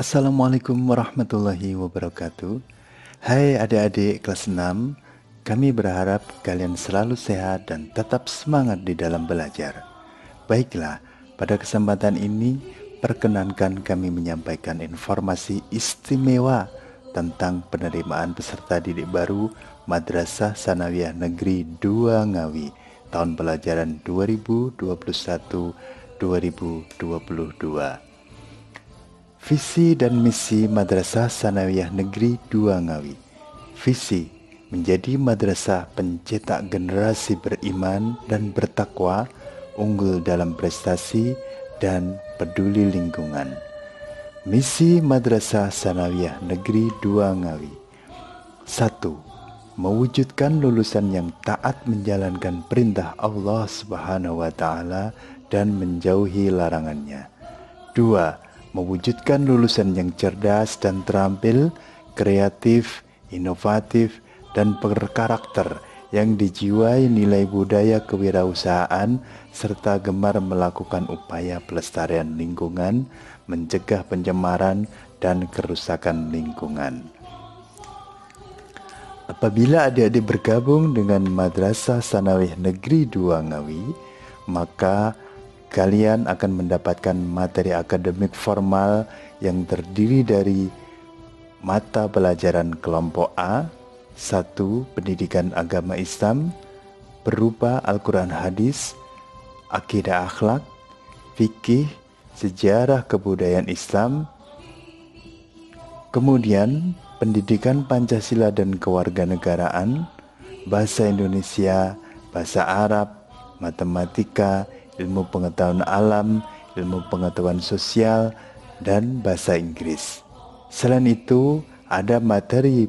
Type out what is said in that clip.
Assalamualaikum warahmatullahi wabarakatuh. Hai adik-adik kelas 6 Kami berharap kalian selalu sehat dan tetap semangat di dalam belajar. Baiklah, pada kesempatan ini perkenankan kami menyampaikan informasi istimewa tentang penerimaan peserta didik baru Madrasah Sanawiyah Negeri 2 Ngawi tahun pelajaran 2021-2022 Visi dan misi Madrasah Sanawiyah Negeri 2 Ngawi. Visi menjadi madrasah pencetak generasi beriman dan bertakwa, unggul dalam prestasi dan peduli lingkungan. Misi Madrasah Sanawiyah Negeri 2 Ngawi. 1. Mewujudkan lulusan yang taat menjalankan perintah Allah Subhanahu dan menjauhi larangannya. 2 mewujudkan lulusan yang cerdas dan terampil, kreatif, inovatif, dan berkarakter yang dijiwai nilai budaya kewirausahaan serta gemar melakukan upaya pelestarian lingkungan, mencegah pencemaran dan kerusakan lingkungan. Apabila adik-adik bergabung dengan Madrasah Sanawih Negeri 2 Ngawi, maka kalian akan mendapatkan materi akademik formal yang terdiri dari mata pelajaran kelompok A, satu pendidikan agama Islam berupa Al-Quran hadis, akidah akhlak, fikih, sejarah kebudayaan Islam, kemudian pendidikan Pancasila dan kewarganegaraan, bahasa Indonesia, bahasa Arab, matematika, ilmu pengetahuan alam, ilmu pengetahuan sosial, dan bahasa Inggris. Selain itu, ada materi